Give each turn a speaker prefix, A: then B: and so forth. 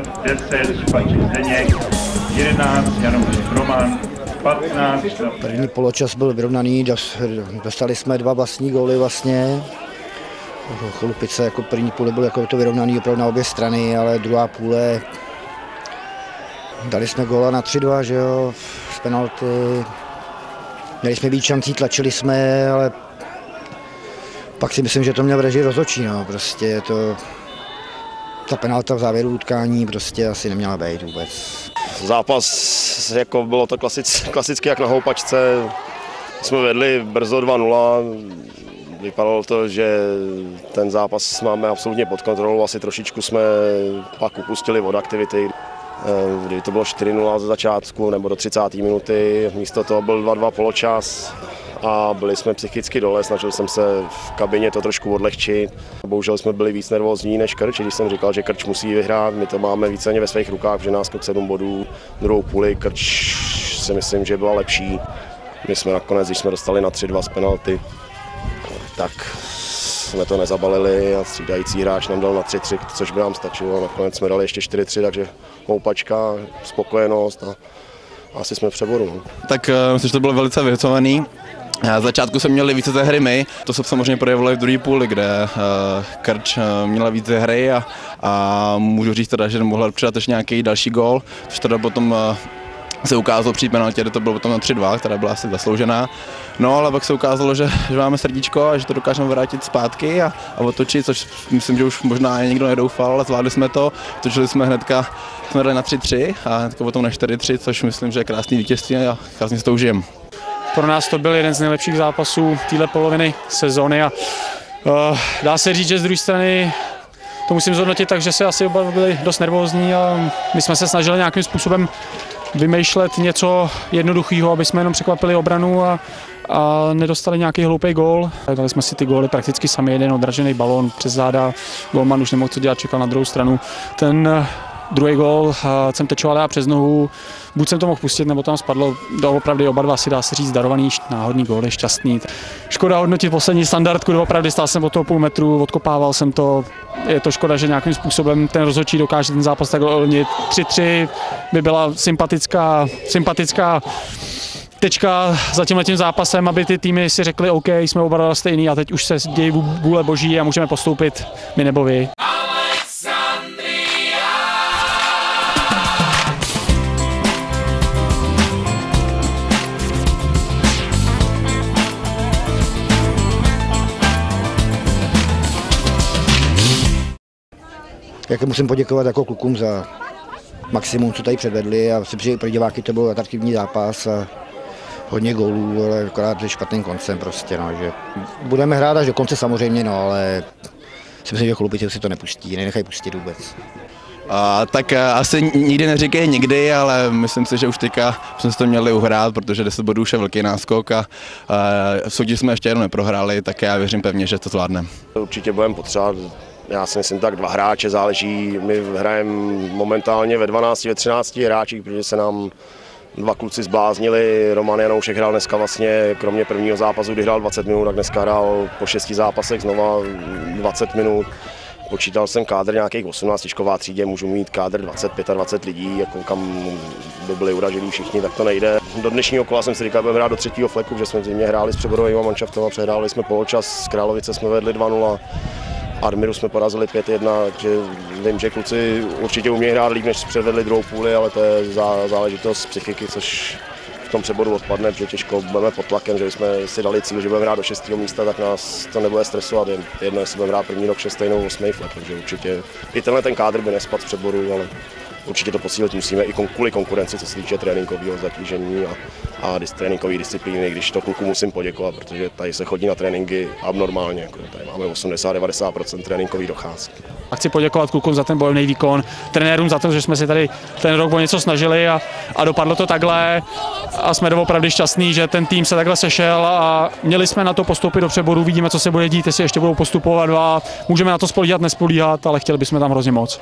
A: Kamil, 10 Špaček Zdeněk, 11 Janoušek Roman, 15
B: První poločas byl vyrovnaný, dostali jsme dva vlastní góly vlastně. Chlupice jako první půle byl jako to vyrovnaný opravdu na obě strany, ale druhá půle dali jsme góla na 3-2, že jo, z penalty. Měli jsme víc šancí, tlačili jsme, ale pak si myslím, že to měl režii rozočí, no, prostě to, ta penalta v závěru utkání prostě asi neměla být vůbec.
C: Zápas, jako bylo to klasic, klasicky jak na houpačce, jsme vedli brzo 2-0, vypadalo to, že ten zápas máme absolutně pod kontrolou, asi trošičku jsme pak upustili od aktivity, kdy to bylo 4-0 ze začátku nebo do 30. minuty, místo toho byl 2-2 poločas, a byli jsme psychicky dole, snažil jsem se v kabině to trošku odlehčit. Bohužel jsme byli víc nervózní než Krč, když jsem říkal, že Krč musí vyhrát, my to máme víceméně ve svých rukách, že náskok 7 bodů, druhou půli Krč si myslím, že byla lepší. My jsme nakonec, když jsme dostali na 3-2 z penalty, tak jsme to nezabalili a střídající hráč nám dal na 3-3, což by nám stačilo. Nakonec jsme dali ještě 4-3, takže houpačka, spokojenost a asi jsme v přeboru. No.
D: Tak uh, myslím, že to bylo velice vyhcovaný. Na začátku jsme měli více té hry my, to se samozřejmě projevilo i v druhé půli, kde uh, Krč uh, měla více hry a, a můžu říct teda, že mohla přidat ještě nějaký další gól, což teda potom uh, se ukázalo při penaltě, kde to bylo potom na 3-2, která byla asi zasloužená. No ale pak se ukázalo, že, že máme srdíčko a že to dokážeme vrátit zpátky a, a otočit, což myslím, že už možná někdo nedoufal, ale zvládli jsme to. Točili jsme hnedka, jsme dali na 3-3 a hnedka potom na 4-3, což myslím, že je krásný vítězství a krásně s to užijem.
E: Pro nás to byl jeden z nejlepších zápasů téhle poloviny sezóny a uh, dá se říct, že z druhé strany to musím zhodnotit tak, že se asi oba byli dost nervózní a my jsme se snažili nějakým způsobem vymýšlet něco jednoduchého, aby jsme jenom překvapili obranu a, a nedostali nějaký hloupý gól. Dali jsme si ty góly prakticky sami, jeden odražený balón přes záda, golman už nemohl co dělat, čekal na druhou stranu. Ten Druhý gol jsem tečoval já přes nohu, buď jsem to mohl pustit, nebo tam spadlo do opravdu oba dva si dá se říct darovaný náhodný gól, je šťastný. Škoda hodnotit poslední standardku, opravdu stál jsem od toho půl metru, odkopával jsem to, je to škoda, že nějakým způsobem ten rozhodčí dokáže ten zápas tak ovlivnit. 3-3 by byla sympatická, sympatická tečka za tímhle tím zápasem, aby ty týmy si řekli, OK, jsme oba stejný a teď už se dějí vůle boží a můžeme postoupit my nebo vy.
B: Jak musím poděkovat jako klukům za maximum, co tady předvedli a pro diváky to byl atraktivní zápas a hodně gólů, ale akorát špatným koncem prostě, no, že budeme hrát až do konce samozřejmě, no, ale si myslím, že chlupice si to nepustí, nenechají pustit vůbec.
D: A, tak a, asi nikdy neříkej nikdy, ale myslím si, že už teďka jsme si to měli uhrát, protože 10 bodů už je velký náskok a, a v soutěži jsme ještě jednou neprohráli, tak já věřím pevně, že to zvládneme.
C: Určitě budeme potřebovat já si myslím tak dva hráče, záleží, my hrajeme momentálně ve 12, ve 13 hráčích, protože se nám dva kluci zbláznili, Roman Janoušek hrál dneska vlastně, kromě prvního zápasu, kdy hrál 20 minut, tak dneska hrál po šesti zápasech znova 20 minut. Počítal jsem kádr nějakých 18 těžková třídě, můžu mít kádr 20-25 lidí, jako kam by byli uražení všichni, tak to nejde. Do dnešního kola jsem si říkal, budeme hrát do třetího fleku, že jsme v zimě hráli s přeborovými manšaftem a přehráli jsme poločas, z Královice jsme vedli 2-0 Admiru jsme porazili 5-1, takže vím, že kluci určitě umějí hrát líp, než předvedli druhou půli, ale to je záležitost psychiky, což v tom přeboru odpadne, protože těžko budeme pod tlakem, že jsme si dali cíl, že budeme hrát do 6. místa, tak nás to nebude stresovat. Je jedno, jestli budeme hrát první rok 6. nebo 8. flat, takže určitě i tenhle ten kádr by nespadl z přeboru, ale určitě to posílit musíme i kvůli konkurenci, co se týče tréninkového zatížení a, a tréninkové disciplíny, když to kluku musím poděkovat, protože tady se chodí na tréninky abnormálně. Jako tady máme 80-90% tréninkový docházky.
E: A chci poděkovat klukům za ten bojovný výkon, trenérům za to, že jsme si tady ten rok o něco snažili a, a dopadlo to takhle. A jsme doopravdy šťastní, že ten tým se takhle sešel a měli jsme na to postoupit do přeboru, vidíme, co se bude dít, jestli ještě budou postupovat a můžeme na to spolíhat, nespolíhat, ale chtěli bychom tam hrozně moc.